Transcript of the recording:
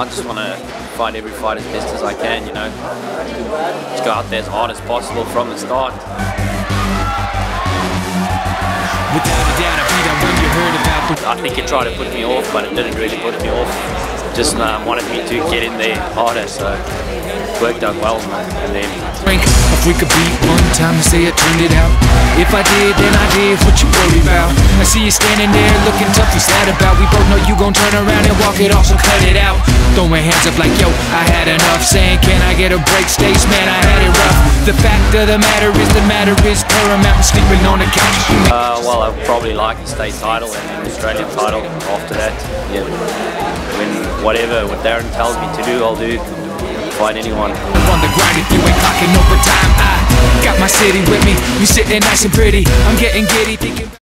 I just want to fight every fight as best as I can, you know. Just go out there as hard as possible from the start. Without a doubt, I when you heard about the I think it tried to put me off, but it didn't really put me off. Just um, wanted me to get in there harder, so worked out well. And then. If we could beat one time to say I turned it out. If I did, then I did what you worry about. I see you standing there looking tough, what's that about? We both know you gon' turn around and walk it off, so cut it out. Throwing hands up like, yo, I had enough. Saying, can I get a break? States, man, I had it rough. The fact of the matter is, the matter is paramount. Sleeping on the couch. Uh, well, I'd probably like the state title and the Australian title after that. Yeah. When whatever what Darren tells me to do, I'll do. Fight anyone. on the grind if you ain't clocking overtime. I got my city with me. You sitting nice and pretty. I'm getting giddy thinking.